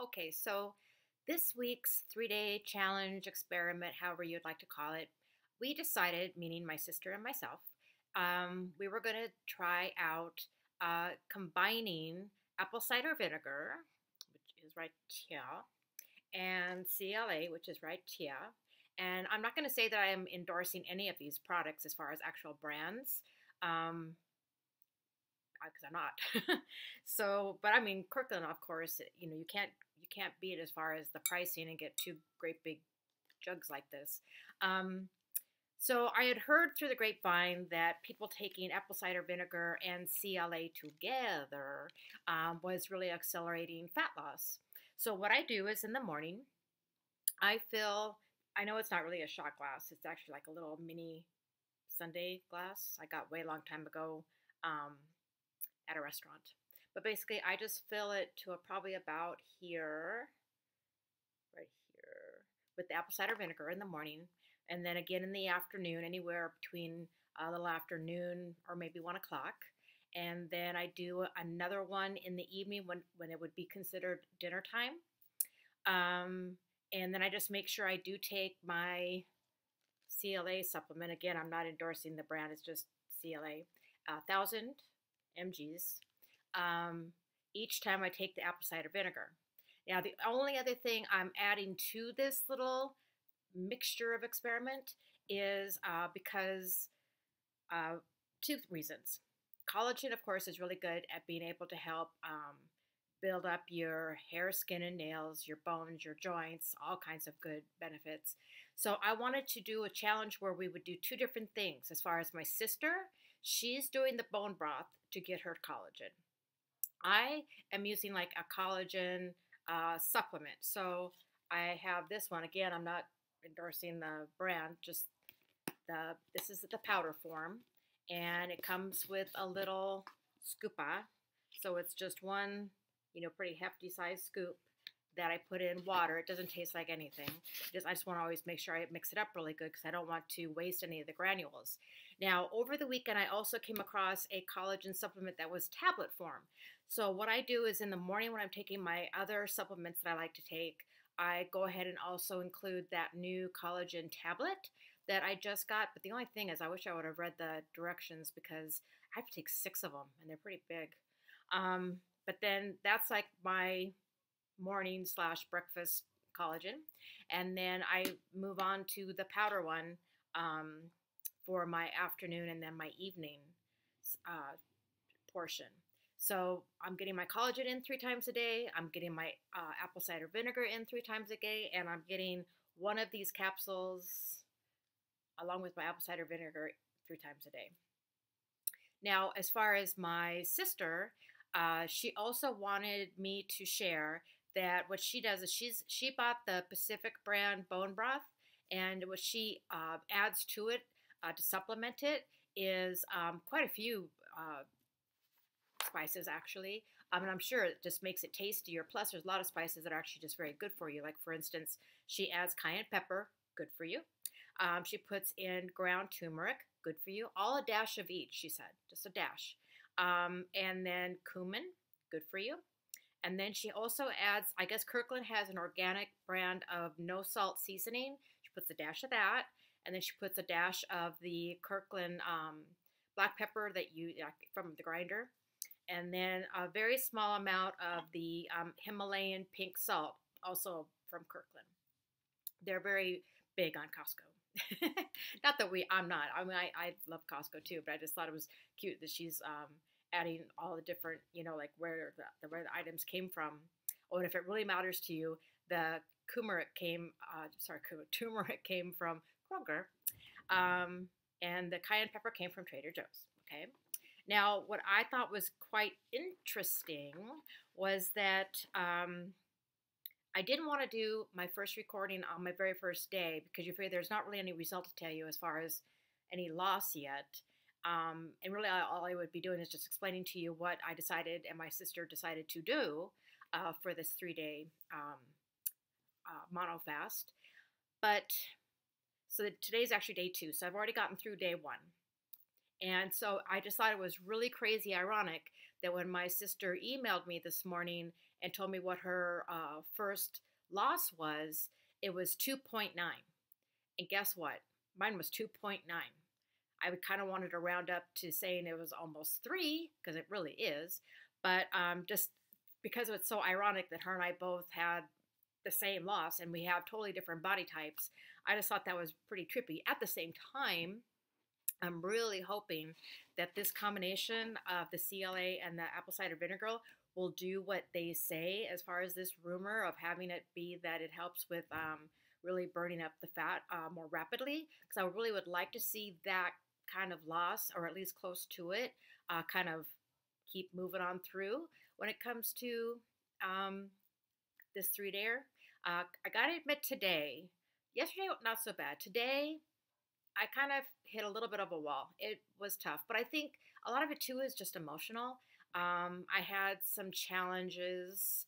Okay, so this week's three day challenge, experiment, however you'd like to call it, we decided, meaning my sister and myself, um, we were going to try out uh, combining apple cider vinegar, which is right here, and CLA, which is right here. And I'm not going to say that I am endorsing any of these products as far as actual brands. Um, because I'm not. so, but I mean, Kirkland, of course, you know, you can't you can't beat as far as the pricing and get two great big jugs like this. Um, so I had heard through the grapevine that people taking apple cider vinegar and CLA together um, was really accelerating fat loss. So what I do is in the morning, I fill. I know it's not really a shot glass. It's actually like a little mini sundae glass I got way long time ago. Um, at a restaurant. But basically, I just fill it to a, probably about here, right here, with the apple cider vinegar in the morning, and then again in the afternoon, anywhere between a little afternoon or maybe one o'clock. And then I do another one in the evening when, when it would be considered dinner time. Um, and then I just make sure I do take my CLA supplement. Again, I'm not endorsing the brand, it's just CLA. Thousand mgs um, each time I take the apple cider vinegar. Now, the only other thing I'm adding to this little mixture of experiment is uh, because uh, two reasons. Collagen, of course, is really good at being able to help um, build up your hair, skin, and nails, your bones, your joints, all kinds of good benefits. So I wanted to do a challenge where we would do two different things. As far as my sister, she's doing the bone broth to get her collagen. I am using like a collagen uh, supplement. So I have this one. Again, I'm not endorsing the brand, just the, this is the powder form. And it comes with a little scoopa. So it's just one, you know, pretty hefty size scoop that I put in water. It doesn't taste like anything. Just I just want to always make sure I mix it up really good because I don't want to waste any of the granules. Now, over the weekend, I also came across a collagen supplement that was tablet form. So what I do is in the morning when I'm taking my other supplements that I like to take, I go ahead and also include that new collagen tablet that I just got. But the only thing is I wish I would have read the directions because I have to take six of them and they're pretty big. Um, but then that's like my morning slash breakfast collagen. And then I move on to the powder one um, for my afternoon and then my evening uh, portion. So I'm getting my collagen in three times a day. I'm getting my uh, apple cider vinegar in three times a day, and I'm getting one of these capsules along with my apple cider vinegar three times a day. Now, as far as my sister, uh, she also wanted me to share that what she does is she's she bought the Pacific brand bone broth, and what she uh, adds to it uh, to supplement it is um, quite a few uh, spices actually. Um, and I'm sure it just makes it tastier. Plus, there's a lot of spices that are actually just very good for you. Like for instance, she adds cayenne pepper, good for you. Um, she puts in ground turmeric, good for you. All a dash of each, she said, just a dash. Um, and then cumin, good for you. And then she also adds, I guess Kirkland has an organic brand of no salt seasoning. She puts a dash of that. And then she puts a dash of the Kirkland um, black pepper that you from the grinder. And then a very small amount of the um, Himalayan pink salt, also from Kirkland. They're very big on Costco. not that we, I'm not. I mean, I, I love Costco too, but I just thought it was cute that she's um, adding all the different, you know, like where the, where the items came from. Oh, and if it really matters to you, the turmeric came, uh, sorry, turmeric came from Um, and the cayenne pepper came from Trader Joe's. Okay. Now, what I thought was quite interesting was that um, I didn't want to do my first recording on my very first day because you figure there's not really any result to tell you as far as any loss yet. Um, and really, all I would be doing is just explaining to you what I decided and my sister decided to do uh, for this three day um, uh, mono fast. But so today's actually day two. So I've already gotten through day one. And so I just thought it was really crazy ironic that when my sister emailed me this morning and told me what her uh, first loss was, it was 2.9. And guess what? Mine was 2.9. I kind of wanted to round up to saying it was almost three, because it really is. But um, just because it's so ironic that her and I both had the same loss and we have totally different body types, I just thought that was pretty trippy. At the same time, I'm really hoping that this combination of the CLA and the apple cider vinegar will do what they say as far as this rumor of having it be that it helps with um, really burning up the fat uh, more rapidly. Because I really would like to see that kind of loss, or at least close to it, uh, kind of keep moving on through. When it comes to um, this three dayer, uh, I gotta admit today, yesterday not so bad. Today, I kind of hit a little bit of a wall. It was tough, but I think a lot of it too is just emotional. Um, I had some challenges,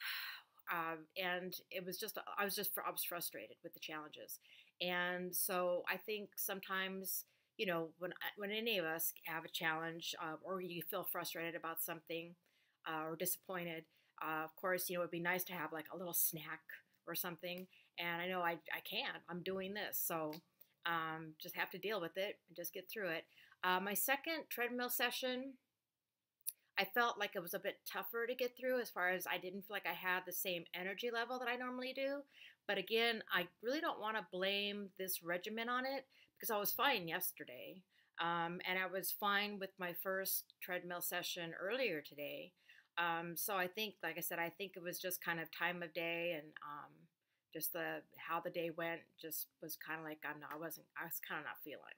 uh, and it was just I was just I was frustrated with the challenges, and so I think sometimes you know when when any of us have a challenge uh, or you feel frustrated about something uh, or disappointed, uh, of course you know it'd be nice to have like a little snack or something. And I know I I can't. I'm doing this, so um, just have to deal with it and just get through it. Uh, my second treadmill session, I felt like it was a bit tougher to get through as far as I didn't feel like I had the same energy level that I normally do. But again, I really don't want to blame this regimen on it because I was fine yesterday. Um, and I was fine with my first treadmill session earlier today. Um, so I think, like I said, I think it was just kind of time of day and um, just the how the day went just was kind of like I'm not, I wasn't I was kind of not feeling.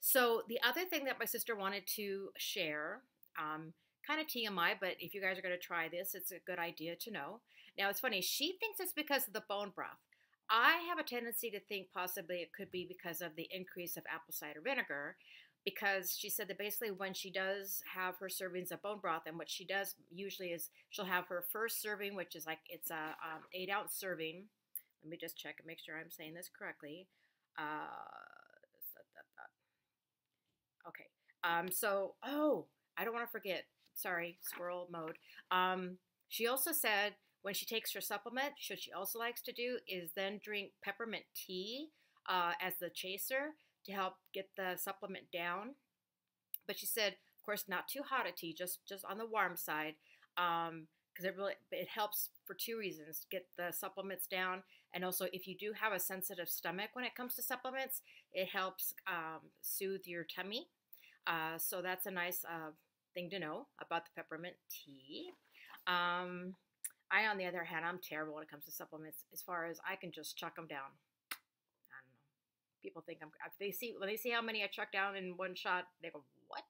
So the other thing that my sister wanted to share, um, kind of TMI, but if you guys are going to try this, it's a good idea to know. Now it's funny. She thinks it's because of the bone broth. I have a tendency to think possibly it could be because of the increase of apple cider vinegar, because she said that basically when she does have her servings of bone broth, and what she does usually is she'll have her first serving, which is like it's a um, eight ounce serving let me just check and make sure I'm saying this correctly. Uh, okay. Um, so, oh, I don't want to forget. Sorry, squirrel mode. Um, she also said when she takes her supplement, what she also likes to do is then drink peppermint tea uh, as the chaser to help get the supplement down. But she said, of course, not too hot a tea, just just on the warm side. Um, because it really it helps for two reasons get the supplements down and also if you do have a sensitive stomach when it comes to supplements it helps um, soothe your tummy uh, so that's a nice uh, thing to know about the peppermint tea um, i on the other hand i'm terrible when it comes to supplements as far as i can just chuck them down people think i'm if they see when they see how many i chuck down in one shot they go what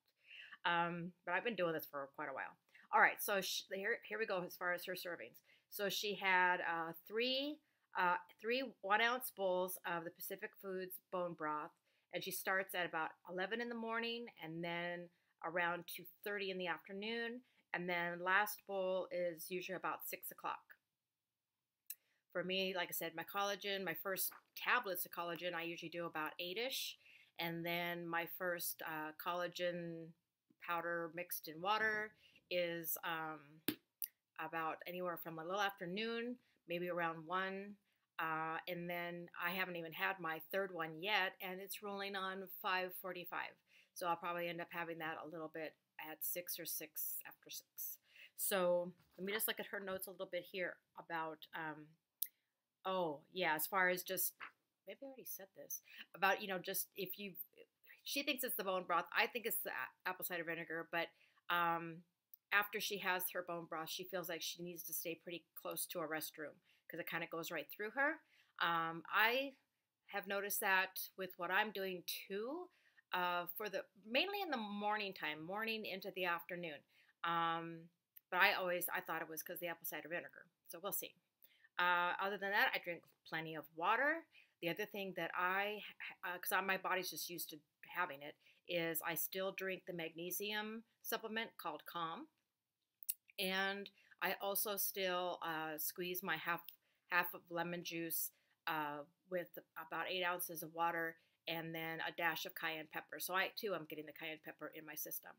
um, but i've been doing this for quite a while all right, so she, here here we go as far as her servings. So she had uh, three uh, three one ounce bowls of the Pacific Foods bone broth, and she starts at about 11 in the morning, and then around 2:30 in the afternoon, and then last bowl is usually about six o'clock. For me, like I said, my collagen, my first tablets of collagen, I usually do about eight-ish, and then my first uh, collagen powder mixed in water is um, about anywhere from a little afternoon, maybe around one. Uh, and then I haven't even had my third one yet, and it's rolling on 5:45. So I'll probably end up having that a little bit at six or six after six. So let me just look at her notes a little bit here about. Um, oh yeah, as far as just maybe I already said this about you know just if you she thinks it's the bone broth. I think it's the apple cider vinegar, but um, after she has her bone broth, she feels like she needs to stay pretty close to a restroom because it kind of goes right through her. Um, I have noticed that with what I'm doing too, uh, for the mainly in the morning time, morning into the afternoon. Um, but I always I thought it was because the apple cider vinegar. So we'll see. Uh, other than that, I drink plenty of water. The other thing that I, because uh, my body's just used to having it, is I still drink the magnesium supplement called Calm and I also still uh, squeeze my half half of lemon juice uh, with about eight ounces of water and then a dash of cayenne pepper. So I too am getting the cayenne pepper in my system.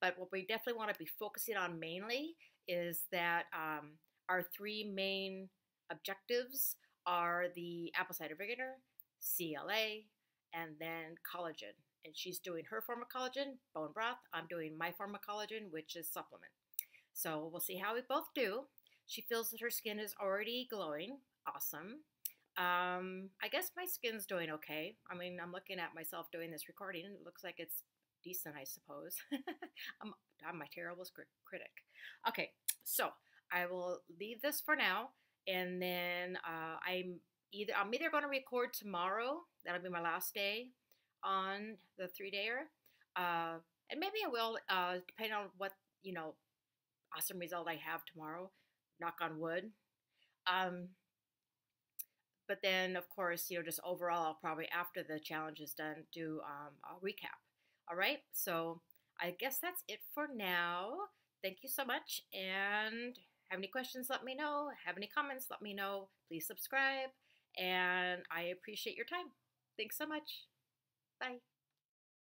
But what we definitely want to be focusing on mainly is that um, our three main objectives are the apple cider vinegar, CLA, and then collagen. And she's doing her form of collagen, bone broth. I'm doing my form of collagen, which is supplement. So we'll see how we both do. She feels that her skin is already glowing. Awesome. Um, I guess my skin's doing okay. I mean, I'm looking at myself doing this recording, it looks like it's decent, I suppose. I'm, I'm my terrible critic. Okay, so I will leave this for now, and then uh, I'm either I'm either going to record tomorrow. That'll be my last day on the three dayer, uh, and maybe I will, uh, depending on what you know, awesome result I have tomorrow. Knock on wood. Um, but then, of course, you know, just overall, I'll probably after the challenge is done do um, a recap. All right. So I guess that's it for now. Thank you so much. And have any questions, let me know. Have any comments, let me know. Please subscribe. And I appreciate your time. Thanks so much. Bye.